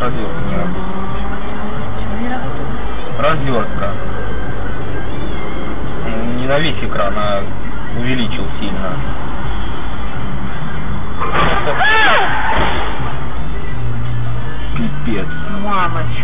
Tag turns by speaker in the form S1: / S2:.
S1: развертка не работает. Развертка. Не на весь экран, а увеличил сильно. Пипец.
S2: Мамочка.